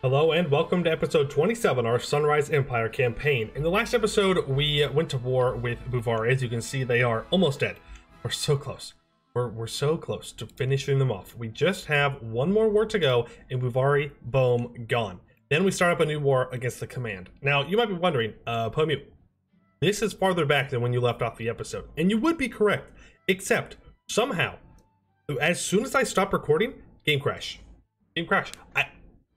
Hello and welcome to episode 27, our Sunrise Empire campaign. In the last episode, we went to war with Buvar. As you can see, they are almost dead. We're so close. We're, we're so close to finishing them off. We just have one more war to go, and Buvari, boom, gone. Then we start up a new war against the command. Now, you might be wondering, uh, Pomu, this is farther back than when you left off the episode. And you would be correct, except somehow, as soon as I stop recording, game crash. Game crash. I,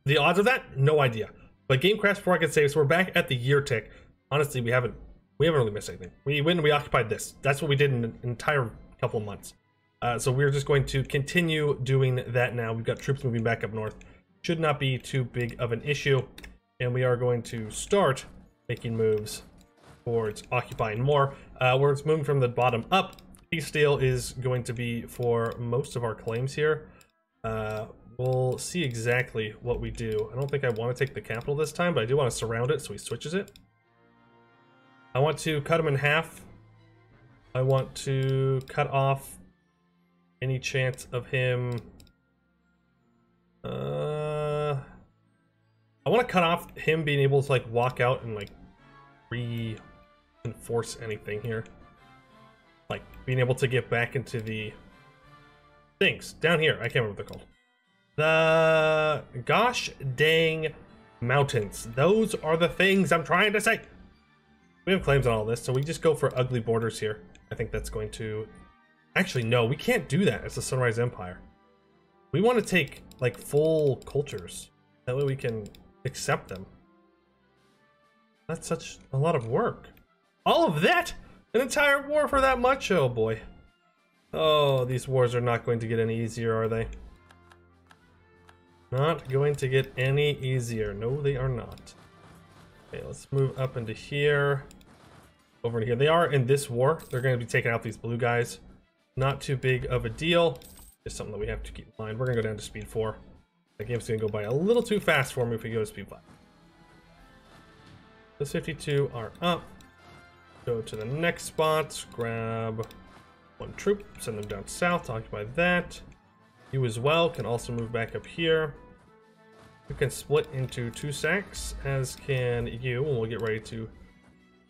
the odds of that, no idea. But game crash before I could save, so we're back at the year tick. Honestly, we haven't we haven't really missed anything. We went and we occupied this. That's what we did in an entire couple of months. Uh, so we're just going to continue doing that now. We've got troops moving back up north. Should not be too big of an issue. And we are going to start making moves towards occupying more. Uh, where it's moving from the bottom up. Peace deal is going to be for most of our claims here. Uh, We'll see exactly what we do. I don't think I want to take the capital this time, but I do want to surround it so he switches it. I want to cut him in half. I want to cut off any chance of him... Uh, I want to cut off him being able to like walk out and like reinforce anything here. Like being able to get back into the things down here. I can't remember what they're called. The gosh dang mountains. Those are the things I'm trying to say. We have claims on all this, so we just go for ugly borders here. I think that's going to... Actually, no, we can't do that as the Sunrise Empire. We want to take, like, full cultures. That way we can accept them. That's such a lot of work. All of that? An entire war for that much? Oh, boy. Oh, these wars are not going to get any easier, are they? Not going to get any easier. No, they are not. Okay, let's move up into here. Over here. They are in this war. They're going to be taking out these blue guys. Not too big of a deal. Just something that we have to keep in mind. We're going to go down to speed 4. The game's going to go by a little too fast for me if we go to speed 5. Those 52 are up. Go to the next spot. Grab one troop. Send them down south to occupy that. You as well can also move back up here. You can split into two sacks, as can you, and we'll get ready to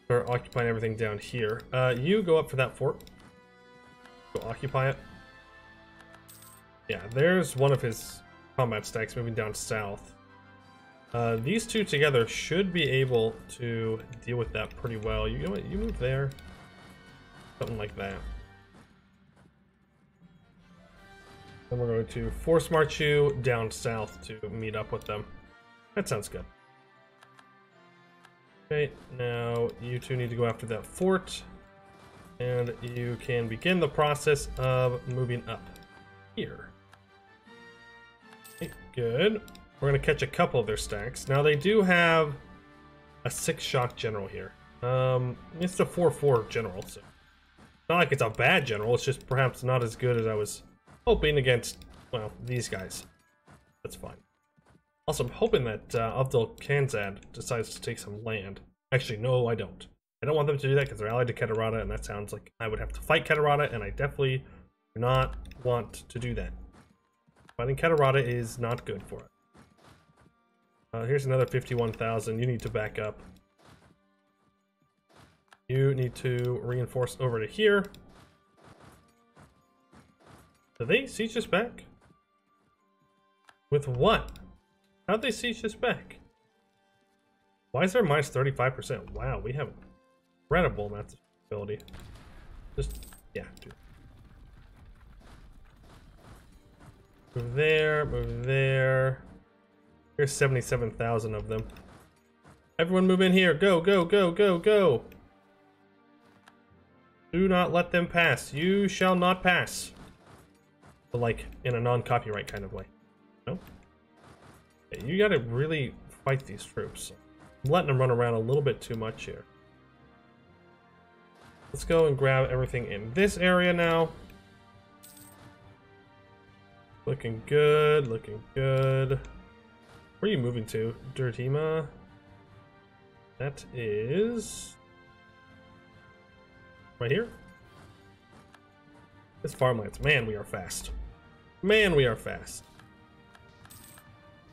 start occupying everything down here. Uh, you go up for that fort. Go occupy it. Yeah, there's one of his combat stacks moving down south. Uh, these two together should be able to deal with that pretty well. You know what? You move there. Something like that. Then we're going to force march you down south to meet up with them. That sounds good. Okay, now you two need to go after that fort. And you can begin the process of moving up here. Okay, good. We're going to catch a couple of their stacks. Now they do have a six shock general here. Um, it's a 4-4 general, so not like it's a bad general. It's just perhaps not as good as I was hoping against, well, these guys. That's fine. Also, I'm hoping that uh, Abdul Kanzad decides to take some land. Actually, no, I don't. I don't want them to do that because they're allied to Kedarata, and that sounds like I would have to fight Kedarata, and I definitely do not want to do that. Fighting Kedarata is not good for it. Uh, here's another 51,000. You need to back up. You need to reinforce over to here. Did they siege us back? With what? How'd they siege us back? Why is there minus 35%? Wow, we have incredible amounts of ability. Just, yeah, dude. Move there, move there. Here's 77,000 of them. Everyone move in here. Go, go, go, go, go. Do not let them pass. You shall not pass but like in a non-copyright kind of way. No? you gotta really fight these troops. I'm letting them run around a little bit too much here. Let's go and grab everything in this area now. Looking good, looking good. Where are you moving to? Dirtima? That is... Right here? This farmlands. Man, we are fast. Man, we are fast.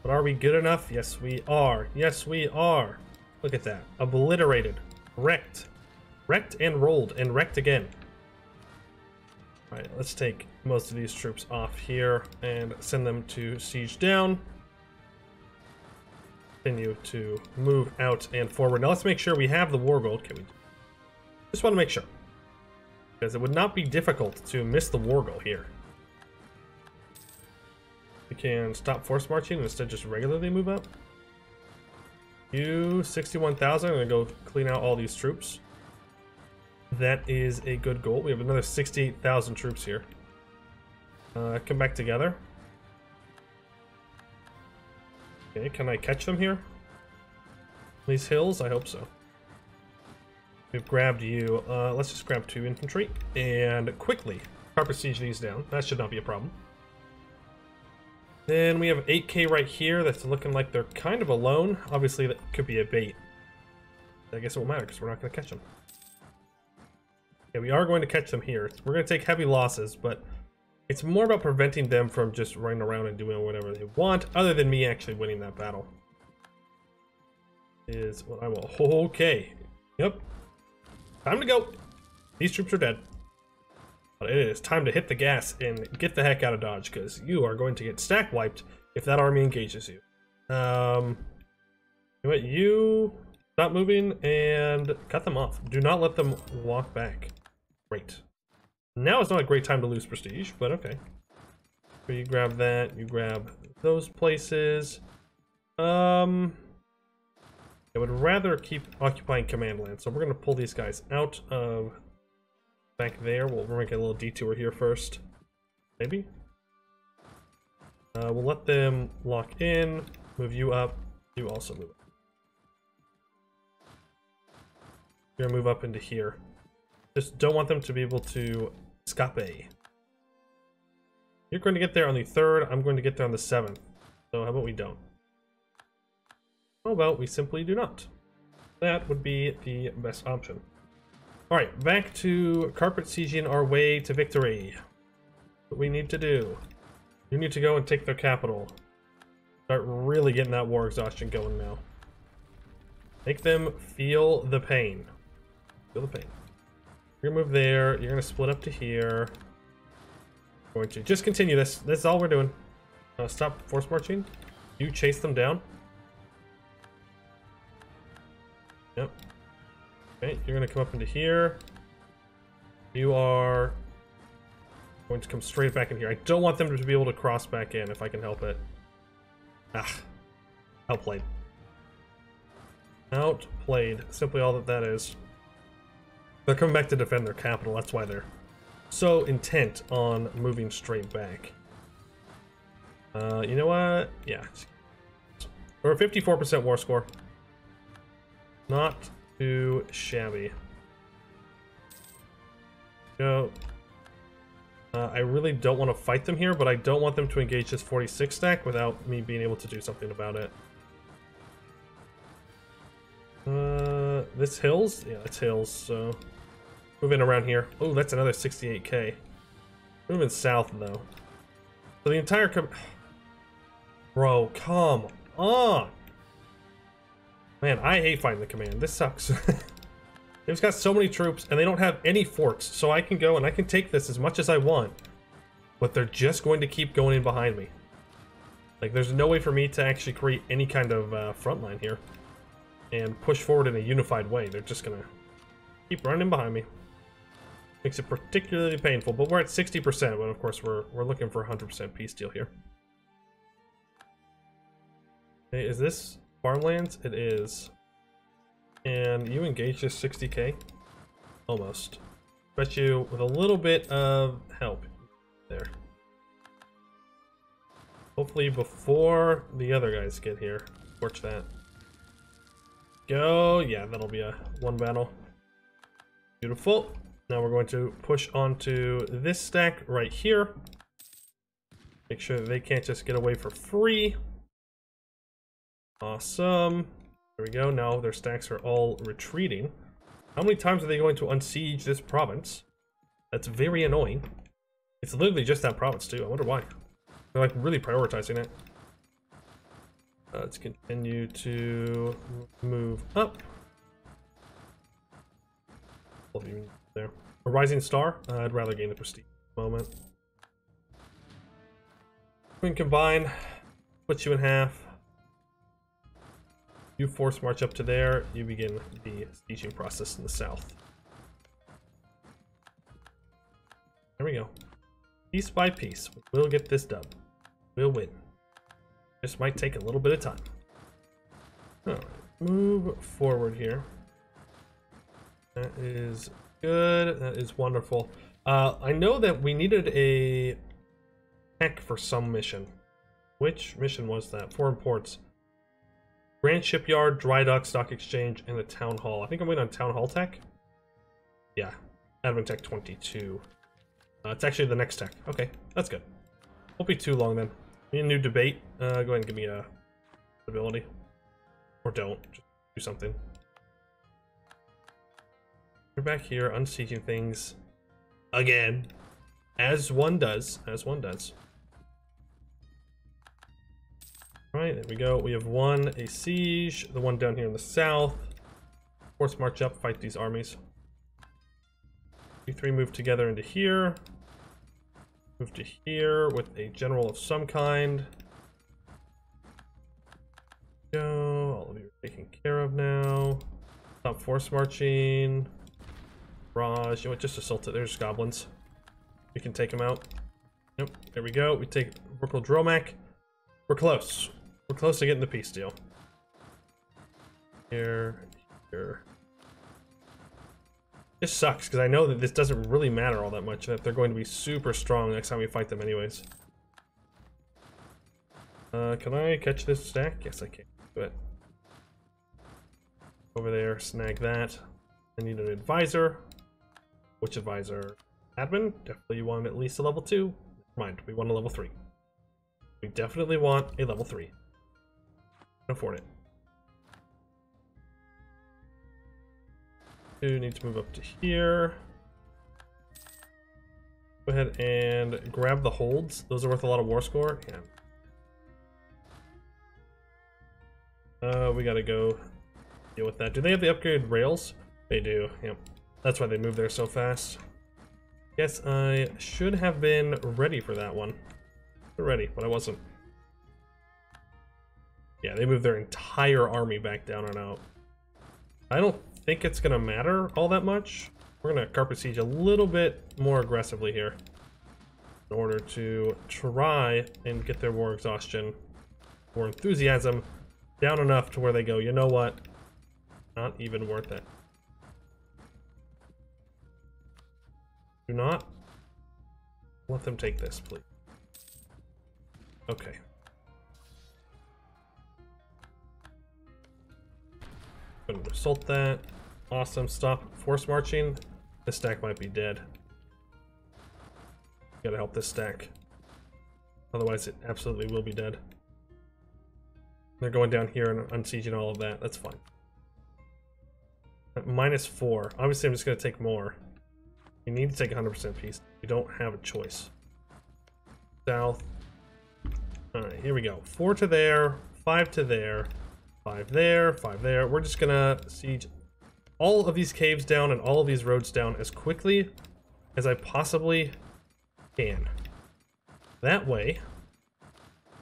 But are we good enough? Yes, we are. Yes, we are. Look at that. Obliterated. Wrecked. Wrecked and rolled and wrecked again. Alright, let's take most of these troops off here and send them to siege down. Continue to move out and forward. Now let's make sure we have the war gold. Can we? Just want to make sure. Because it would not be difficult to miss the war goal here. We can stop force marching and instead just regularly move up. You 61,000. I'm going to go clean out all these troops. That is a good goal. We have another 68,000 troops here. Uh, come back together. Okay, can I catch them here? These hills? I hope so. We've grabbed you. Uh, let's just grab two infantry and quickly carpet siege these down. That should not be a problem. Then we have 8k right here that's looking like they're kind of alone. Obviously, that could be a bait. I guess it won't matter because we're not going to catch them. Yeah, we are going to catch them here. We're going to take heavy losses, but it's more about preventing them from just running around and doing whatever they want, other than me actually winning that battle. Is what I will. Okay. Yep. Time to go. These troops are dead. But it is time to hit the gas and get the heck out of Dodge, because you are going to get stack wiped if that army engages you. Um, you know? You stop moving and cut them off. Do not let them walk back. Great. Now is not a great time to lose prestige, but okay. So you grab that, you grab those places. Um, I would rather keep occupying command land, so we're going to pull these guys out of back there. We'll make a little detour here first. Maybe? Uh, we'll let them lock in, move you up, you also move up. You're gonna move up into here. Just don't want them to be able to escape. You're going to get there on the 3rd, I'm going to get there on the 7th. So how about we don't? How about we simply do not? That would be the best option. Alright, back to carpet sieging our way to victory. What we need to do. You need to go and take their capital. Start really getting that war exhaustion going now. Make them feel the pain. Feel the pain. You're gonna move there. You're gonna split up to here. Going to just continue this. This is all we're doing. Uh, stop force marching. You chase them down. Yep. Okay, you're gonna come up into here. You are going to come straight back in here. I don't want them to be able to cross back in if I can help it. Ah, outplayed. Outplayed. Simply all that that is. They're coming back to defend their capital, that's why they're so intent on moving straight back. Uh, you know what? Yeah. A 54% war score. Not too shabby. Go. Uh, I really don't want to fight them here, but I don't want them to engage this 46 stack without me being able to do something about it. Uh, this hills? Yeah, it's hills, so... Moving around here. Oh, that's another 68k. Moving south, though. So the entire Bro, come on! Man, I hate fighting the command. This sucks. They've got so many troops, and they don't have any forts, so I can go and I can take this as much as I want. But they're just going to keep going in behind me. Like, there's no way for me to actually create any kind of uh, front line here. And push forward in a unified way. They're just gonna keep running behind me. Makes it particularly painful, but we're at 60%, but of course we're, we're looking for 100% peace deal here. Okay, is this farmlands? It is. And you engage this 60k? Almost. Bet you with a little bit of help there. Hopefully before the other guys get here. Torch that. Go! Yeah, that'll be a one battle. Beautiful. Now we're going to push onto this stack right here. Make sure they can't just get away for free. Awesome. There we go. Now their stacks are all retreating. How many times are they going to unsiege this province? That's very annoying. It's literally just that province too. I wonder why. They're like really prioritizing it. Uh, let's continue to move up. There. A rising star? Uh, I'd rather gain the prestige moment. We can combine, split you in half. You force march up to there, you begin the sieging process in the south. There we go. Piece by piece, we'll get this done. We'll win. This might take a little bit of time. Move forward here. That is good. That is wonderful. Uh, I know that we needed a tech for some mission. Which mission was that? Foreign ports. Grand Shipyard, Dry Dock, Stock Exchange, and the Town Hall. I think I'm waiting on Town Hall Tech. Yeah, Admin Tech 22. Uh, it's actually the next tech. Okay, that's good. Won't be too long then. Need a new debate. Uh, go ahead and give me a ability. Or don't. Just do something. We're back here, unseeking things. Again. As one does. As one does. Alright, there we go. We have won a siege. The one down here in the south. Force march up, fight these armies. You three move together into here. Move to here with a general of some kind. Go. All of you are taken care of now. Stop force marching. Raj. You know? Just assault it. There's goblins. We can take them out. Nope. There we go. We take Vorkal Dromak. We're close. We're close to getting the peace deal. Here, here. This sucks, because I know that this doesn't really matter all that much, that they're going to be super strong next time we fight them anyways. Uh, can I catch this stack? Yes, I can. Do it. Over there, snag that. I need an advisor. Which advisor? Admin? Definitely you want at least a level 2. Never mind, we want a level 3. We definitely want a level 3 afford it. You need to move up to here. Go ahead and grab the holds. Those are worth a lot of war score. Yeah. Uh, we gotta go deal with that. Do they have the upgraded rails? They do, yep. That's why they move there so fast. Yes, I should have been ready for that one. Ready, but I wasn't. Yeah, they moved their entire army back down and out. I don't think it's going to matter all that much. We're going to carpet siege a little bit more aggressively here in order to try and get their war exhaustion or enthusiasm down enough to where they go, you know what? Not even worth it. Do not let them take this, please. Okay. Assault that. Awesome. Stop force marching. This stack might be dead. Gotta help this stack. Otherwise, it absolutely will be dead. They're going down here and unsieging all of that. That's fine. At minus four. Obviously, I'm just gonna take more. You need to take 100% peace. You don't have a choice. South. Alright, here we go. Four to there, five to there. Five there, five there. We're just gonna siege all of these caves down and all of these roads down as quickly as I possibly can. That way,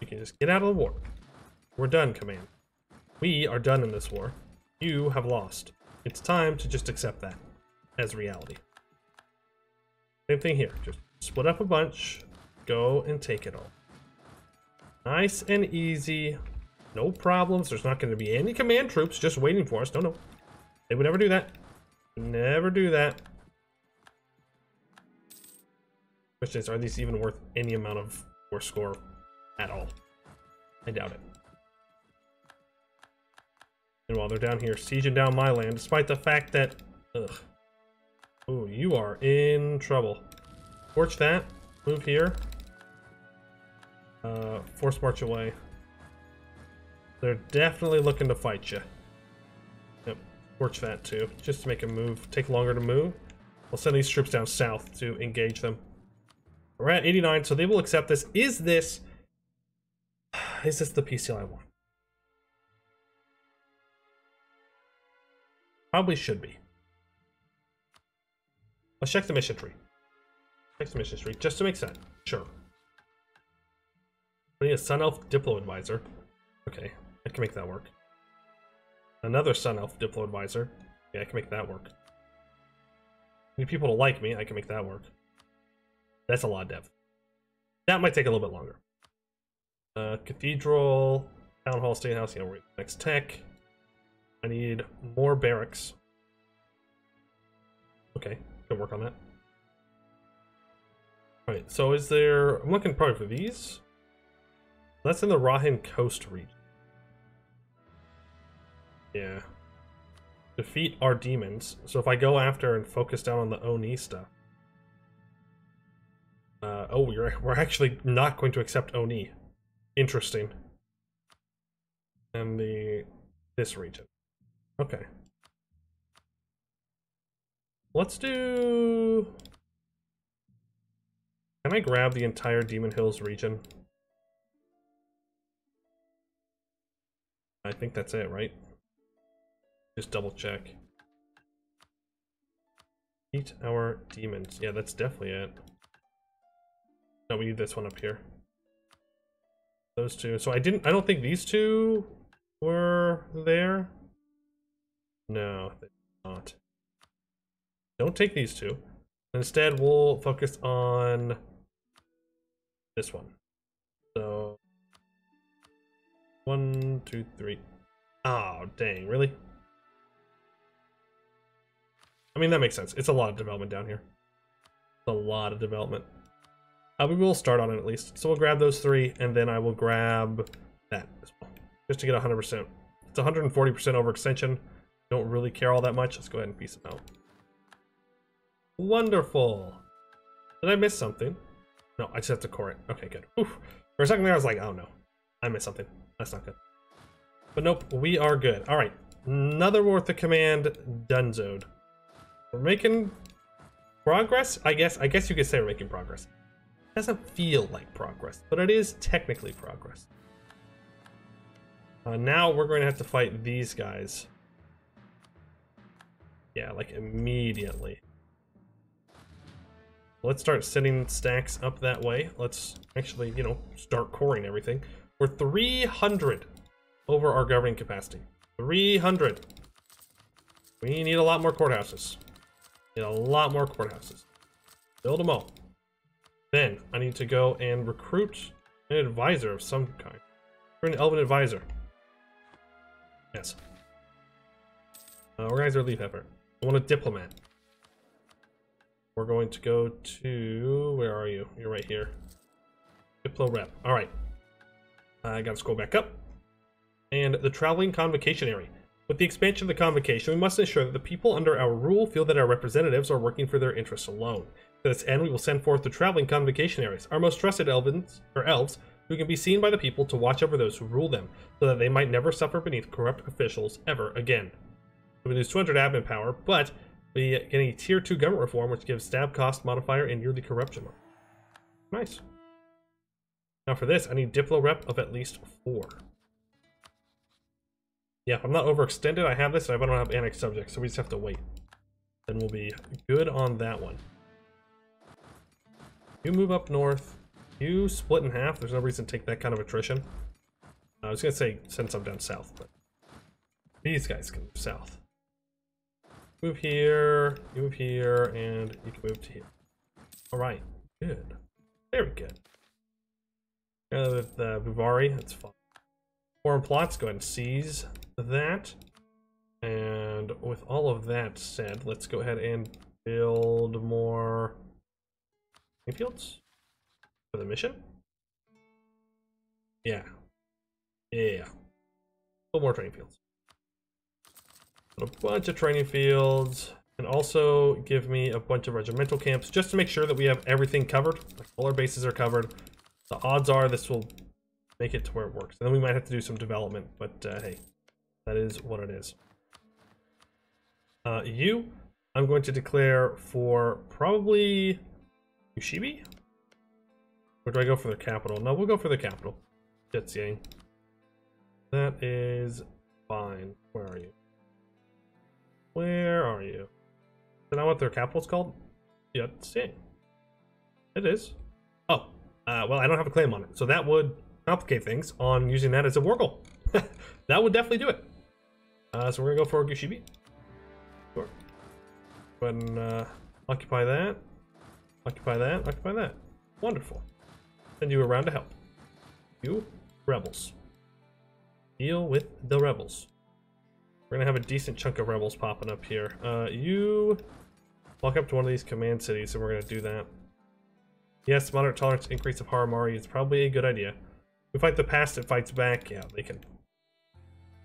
we can just get out of the war. We're done, Command. We are done in this war. You have lost. It's time to just accept that as reality. Same thing here. Just split up a bunch, go and take it all. Nice and easy. No problems. There's not going to be any command troops just waiting for us. No, no. They would never do that. Never do that. Question is, are these even worth any amount of war score at all? I doubt it. And while they're down here sieging down my land, despite the fact that... Ugh. Oh, you are in trouble. Torch that. Move here. Uh, force march away. They're definitely looking to fight you. Yep, torch that too, just to make a move. Take longer to move. We'll send these troops down south to engage them. We're at 89, so they will accept this. Is this... Is this the PCL I want? Probably should be. Let's check the mission tree. Check the mission tree, just to make sense. Sure. We need a Sun Elf Diplo Advisor. Okay, I can make that work. Another Sun Elf Diplo Advisor. Yeah, I can make that work. need people to like me, I can make that work. That's a lot of depth. That might take a little bit longer. Uh, Cathedral, Town Hall, State House, yeah, we're next tech. I need more barracks. Okay, can work on that. Alright, so is there... I'm looking probably for these. That's in the Rahen Coast region. Yeah. Defeat our demons. So if I go after and focus down on the Oni stuff. Uh, oh, we're, we're actually not going to accept Oni. Interesting. And the this region. Okay. Let's do... Can I grab the entire Demon Hills region? I think that's it, right? Just double check. Eat our demons. Yeah, that's definitely it. No, we need this one up here. Those two. So I didn't, I don't think these two were there. No, they're not. Don't take these two. Instead, we'll focus on this one. So, one, two, three. Oh, dang, really? I mean, that makes sense. It's a lot of development down here. It's a lot of development. Uh, we will start on it at least. So we'll grab those three, and then I will grab that as well. Just to get 100%. It's 140% overextension. Don't really care all that much. Let's go ahead and piece them out. Wonderful. Did I miss something? No, I just have to core it. Okay, good. Oof. For a second there, I was like, oh no. I missed something. That's not good. But nope, we are good. All right. Another with the Command Dunzode. We're making progress? I guess I guess you could say we're making progress. It doesn't feel like progress, but it is technically progress. Uh, now we're going to have to fight these guys. Yeah, like immediately. Let's start setting stacks up that way. Let's actually, you know, start coring everything. We're 300 over our governing capacity. 300. We need a lot more courthouses. Need a lot more courthouses. Build them all. Then I need to go and recruit an advisor of some kind. Recruit an elven advisor. Yes. Uh, organize our leaf effort. I want a diplomat. We're going to go to... Where are you? You're right here. Diplo rep. Alright. I gotta scroll back up. And the traveling convocationary. With the expansion of the convocation, we must ensure that the people under our rule feel that our representatives are working for their interests alone. To this end, we will send forth the traveling convocationaries, our most trusted elves, or elves, who can be seen by the people to watch over those who rule them, so that they might never suffer beneath corrupt officials ever again. we lose 200 admin power, but we get a tier 2 government reform, which gives stab cost modifier and yearly corruption. Nice. Now for this, I need Diplo rep of at least 4. Yeah, I'm not overextended. I have this, I don't have annex subjects, so we just have to wait. Then we'll be good on that one. You move up north. You split in half. There's no reason to take that kind of attrition. I was gonna say send some down south, but these guys can move south. Move here, you move here, and you can move to here. All right, good, very good. Uh, uh, Buvari, that's fine. Foreign plots, go ahead and seize that. And with all of that said, let's go ahead and build more fields for the mission. Yeah. Yeah. Build more training fields. a bunch of training fields. And also give me a bunch of regimental camps just to make sure that we have everything covered. All our bases are covered. The odds are this will make it to where it works. And then we might have to do some development, but uh, hey, that is what it is. Uh, you, I'm going to declare for probably Yushibi? Or do I go for the capital? No, we'll go for the capital. Jitsiang. That is fine. Where are you? Where are you? Is that what their capital's called? Yeah. It is. Oh, uh, well, I don't have a claim on it, so that would complicate things on using that as a war goal. that would definitely do it. Uh, so we're gonna go for Gushibi. Sure. Go ahead and uh, occupy that. Occupy that. Occupy that. Wonderful. Send you around to help. You rebels. Deal with the rebels. We're gonna have a decent chunk of rebels popping up here. Uh, you walk up to one of these command cities, and we're gonna do that. Yes, moderate tolerance increase of Haramari is probably a good idea. We fight the past, it fights back. Yeah, they can.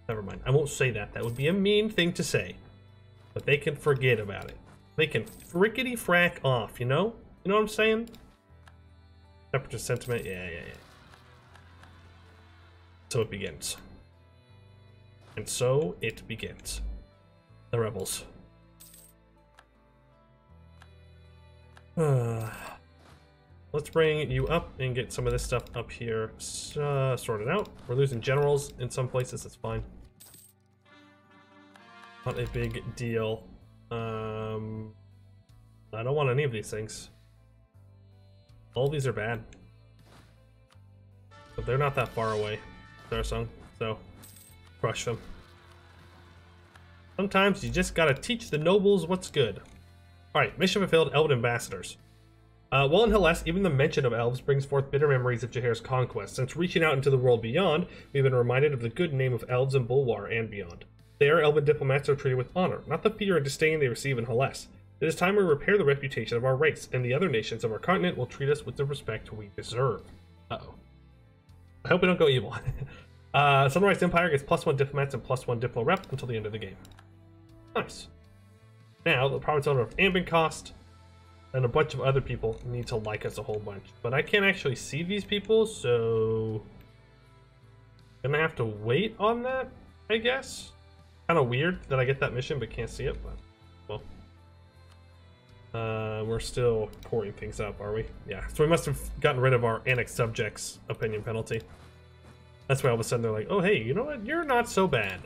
Never mind. I won't say that. That would be a mean thing to say. But they can forget about it. They can frickety frack off, you know? You know what I'm saying? Temperature sentiment. Yeah, yeah, yeah. So it begins. And so it begins. The rebels. Ah. Let's bring you up and get some of this stuff up here uh, sorted out. We're losing generals in some places, that's fine. Not a big deal. Um, I don't want any of these things. All these are bad. But they're not that far away, Sarsung, so crush them. Sometimes you just gotta teach the nobles what's good. Alright, mission fulfilled, Elven Ambassadors. Uh, while in Haless, even the mention of elves brings forth bitter memories of Jaher's conquest. Since reaching out into the world beyond, we've been reminded of the good name of elves in Bulwar and beyond. There, elven diplomats are treated with honor, not the fear and disdain they receive in Haless. It is time we repair the reputation of our race, and the other nations of our continent will treat us with the respect we deserve. Uh-oh. I hope we don't go evil. uh, Sunrise Empire gets plus one diplomats and plus one diplo rep until the end of the game. Nice. Now, the province owner of Ambencost and a bunch of other people need to like us a whole bunch. But I can't actually see these people, so... Gonna have to wait on that, I guess? Kind of weird that I get that mission but can't see it, but... Well. Uh, we're still pouring things up, are we? Yeah, so we must have gotten rid of our annex subjects opinion penalty. That's why all of a sudden they're like, oh hey, you know what? You're not so bad.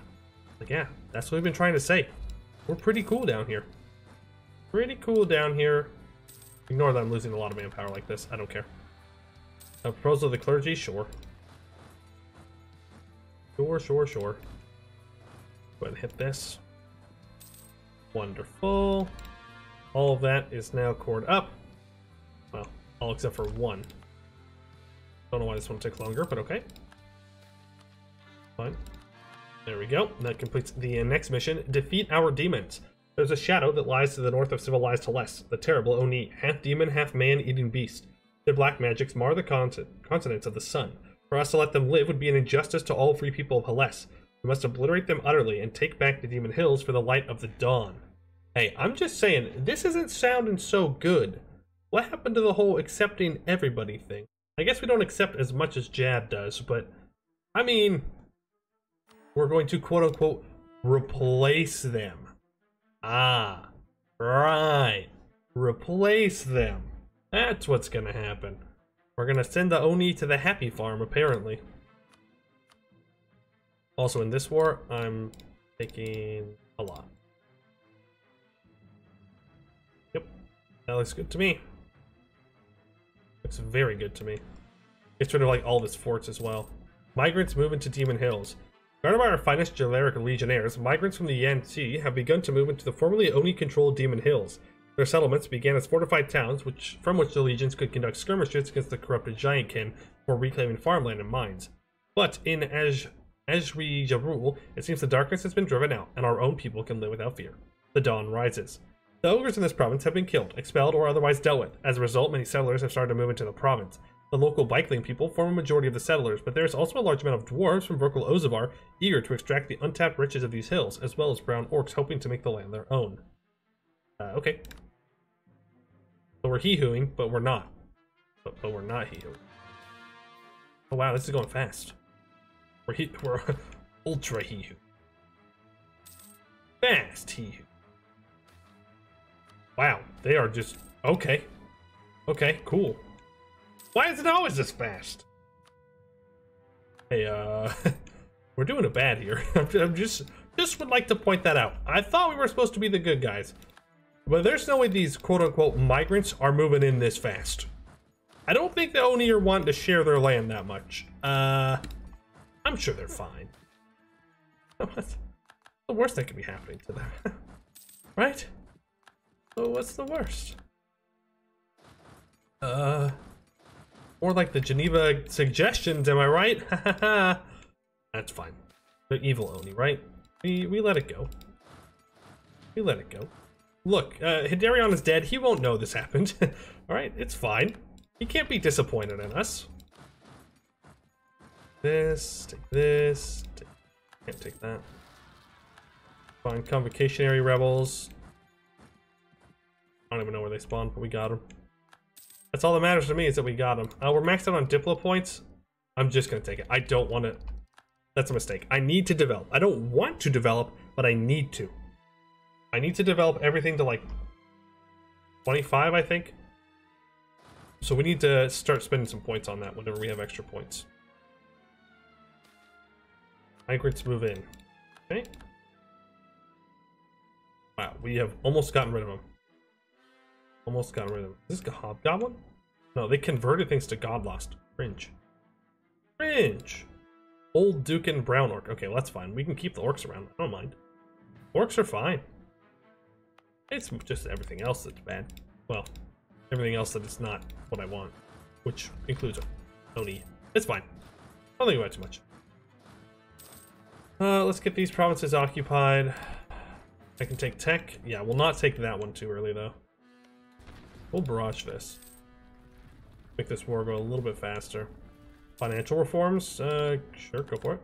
Like, yeah, that's what we've been trying to say. We're pretty cool down here. Pretty cool down here. Ignore that I'm losing a lot of manpower like this. I don't care. A proposal of the clergy? Sure. Sure, sure, sure. Go ahead and hit this. Wonderful. All of that is now cored up. Well, all except for one. Don't know why this one took longer, but okay. Fine. There we go. That completes the next mission. Defeat our demons. There's a shadow that lies to the north of civilized Haless, the terrible Oni, half demon, half man-eating beast. Their black magics mar the continents of the sun. For us to let them live would be an injustice to all free people of Haless. We must obliterate them utterly and take back the Demon Hills for the light of the dawn. Hey, I'm just saying, this isn't sounding so good. What happened to the whole accepting everybody thing? I guess we don't accept as much as Jad does, but I mean, we're going to quote unquote replace them. Ah, right. Replace them. That's what's gonna happen. We're gonna send the Oni to the happy farm, apparently. Also, in this war, I'm taking a lot. Yep, that looks good to me. Looks very good to me. It's sort of like all this forts as well. Migrants move into Demon Hills. Guarded by our finest Jalaric legionnaires, migrants from the Yanqi have begun to move into the formerly only controlled Demon Hills. Their settlements began as fortified towns, which from which the legions could conduct skirmishes against the corrupted Giantkin for reclaiming farmland and mines. But in Aj Ajri Jarul, it seems the darkness has been driven out, and our own people can live without fear. The dawn rises. The ogres in this province have been killed, expelled, or otherwise dealt with. As a result, many settlers have started to move into the province. The local Bikeling people form a majority of the settlers, but there is also a large amount of dwarves from Vorkal Ozavar eager to extract the untapped riches of these hills, as well as brown orcs hoping to make the land their own. Uh, okay. So we're hee-hooing, but we're not. But, but we're not hee-hooing. Oh wow, this is going fast. We're he we're ultra hee-hoo. Fast hee-hoo. Wow, they are just okay. Okay, cool. Why is it always this fast? Hey, uh, we're doing it bad here. I'm, just Just would like to point that out. I thought we were supposed to be the good guys. But there's no way these quote-unquote migrants are moving in this fast. I don't think the Oni are wanting to share their land that much. Uh, I'm sure they're fine. What's the worst that could be happening to them? right? So what's the worst? Uh, more like the Geneva suggestions, am I right? That's fine. They're evil Oni, right? We, we let it go. We let it go. Look, uh, Hidarion is dead. He won't know this happened. Alright, it's fine. He can't be disappointed in us. This, take this, take, can't take that. Fine, convocationary rebels. I don't even know where they spawn, but we got them. That's all that matters to me is that we got them. Uh, we're maxed out on Diplo points. I'm just gonna take it. I don't want to. That's a mistake. I need to develop. I don't want to develop, but I need to. I need to develop everything to like 25, I think. So we need to start spending some points on that whenever we have extra points. Migrants move in. Okay. Wow, we have almost gotten rid of them. Almost got rid of them. Is this hobgoblin? No, they converted things to godlost. Cringe. Cringe. Old Duke and Brown Orc. Okay, well, that's fine. We can keep the orcs around. I don't mind. Orcs are fine. It's just everything else that's bad. Well, everything else that is not what I want. Which includes Oni. It's fine. I don't think about too much. Uh, let's get these provinces occupied. I can take tech. Yeah, we'll not take that one too early, though. We'll barrage this. Make this war go a little bit faster. Financial reforms? Uh, sure, go for it.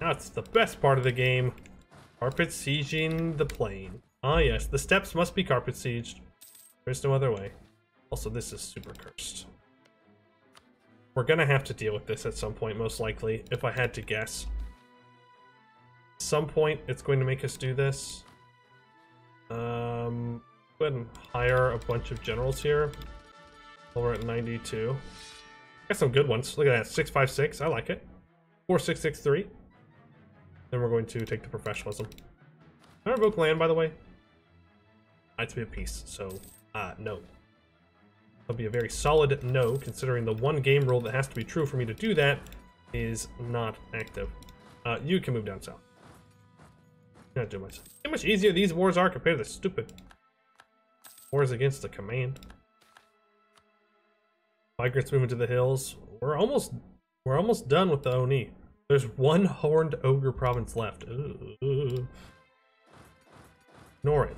That's the best part of the game. Carpet sieging the plane. Ah yes, the steps must be carpet sieged. There's no other way. Also, this is super cursed. We're gonna have to deal with this at some point, most likely, if I had to guess. At some point, it's going to make us do this. Um, go ahead and hire a bunch of generals here. While we're at 92. Got some good ones. Look at that, 656, I like it. 4663. Then we're going to take the professionalism. Can I revoke land, by the way? I have to be a peace, so, uh, no. That'll be a very solid no, considering the one game rule that has to be true for me to do that is not active. Uh, you can move down south. Not too much. How much easier these wars are compared to the stupid wars against the command. Migrants moving to the hills. We're almost we're almost done with the Oni. There's one horned ogre province left. Ignore it.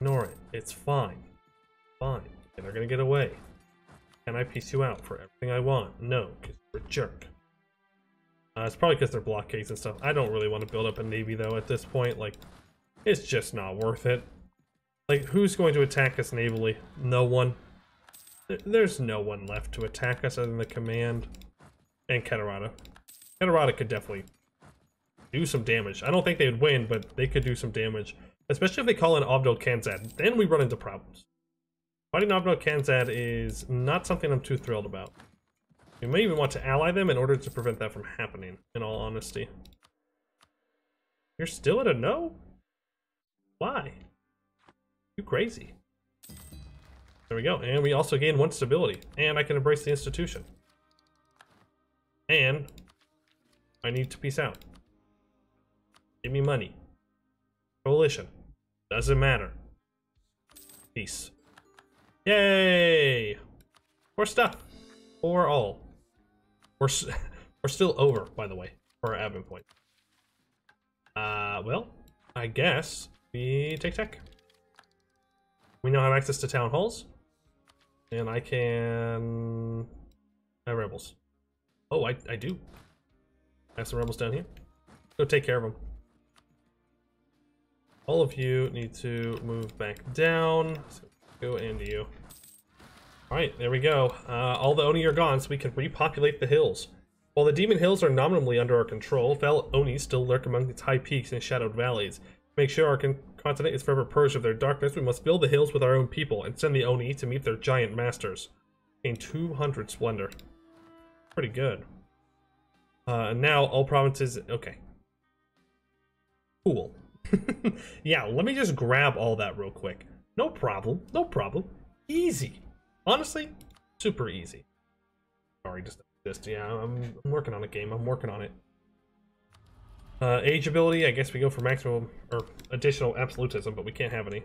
Ignore it. It's fine. Fine they're gonna get away. Can I piece you out for everything I want? No, because you're a jerk. Uh, it's probably because they're blockades and stuff. I don't really want to build up a navy though at this point. Like, it's just not worth it. Like, who's going to attack us navally? No one. There's no one left to attack us other than the command and Catarata. Catarata could definitely do some damage. I don't think they would win, but they could do some damage. Especially if they call in Abdel Kanzad. Then we run into problems. Fighting Abdel Kanzad is not something I'm too thrilled about. We may even want to ally them in order to prevent that from happening, in all honesty. You're still at a no? Why? You crazy. There we go. And we also gain one stability. And I can embrace the institution. And I need to peace out. Give me money. Coalition. Doesn't matter. Peace. Yay! More stuff. Or all. We're, we're still over, by the way, for our admin point. Uh, well, I guess we take tech. We now have access to town halls. And I can... have rebels. Oh, I, I do. I have some rebels down here. Go take care of them. All of you need to move back down. So Go into you. Alright, there we go. Uh, all the Oni are gone, so we can repopulate the hills. While the Demon Hills are nominally under our control, fell Oni still lurk among its high peaks and shadowed valleys. To make sure our continent is forever purged of their darkness, we must fill the hills with our own people and send the Oni to meet their giant masters. Gain 200 splendor. Pretty good. Uh, and now, all provinces... Okay. Cool. yeah, let me just grab all that real quick. No problem. No problem. Easy. Honestly, super easy. Sorry, just just yeah. I'm, I'm working on a game. I'm working on it. Uh, age ability. I guess we go for maximum or additional absolutism, but we can't have any.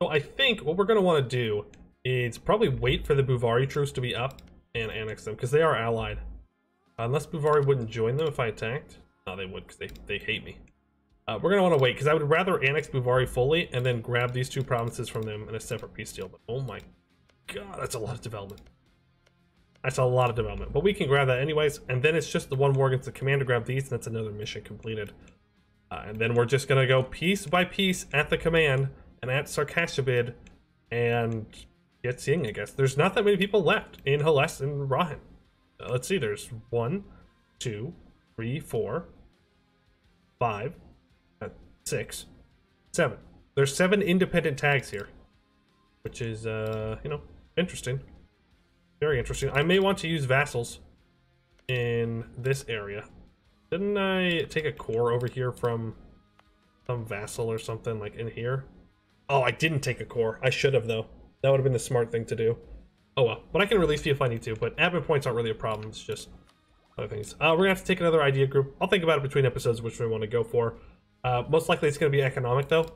So I think what we're gonna want to do is probably wait for the Buvari troops to be up and annex them because they are allied. Unless Buvari wouldn't join them if I attacked. No, they would because they, they hate me. Uh, we're going to want to wait because I would rather annex Buvari fully and then grab these two provinces from them in a separate peace deal. But oh my god, that's a lot of development. That's a lot of development. But we can grab that anyways. And then it's just the one war against the command to grab these. And that's another mission completed. Uh, and then we're just going to go piece by piece at the command and at Sarkashabid and get seeing, I guess. There's not that many people left in Haless and Rahen. Uh, let's see, there's one, two, three, four, five, six, seven. There's seven independent tags here, which is, uh, you know, interesting. Very interesting. I may want to use vassals in this area. Didn't I take a core over here from some vassal or something like in here? Oh, I didn't take a core. I should have though. That would have been the smart thing to do. Oh well, but I can release you if I need to, but admin points aren't really a problem, it's just other things. Uh, we're gonna have to take another idea group. I'll think about it between episodes which we want to go for. Uh, most likely it's to be economic though,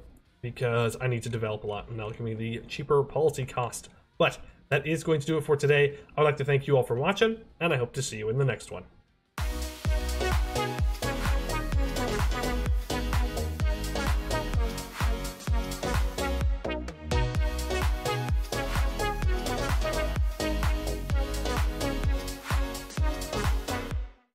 because I need to develop a lot, and that'll give me the cheaper policy cost. But that is going to do it for today. I would like to thank you all for watching, and I hope to see you in the next one.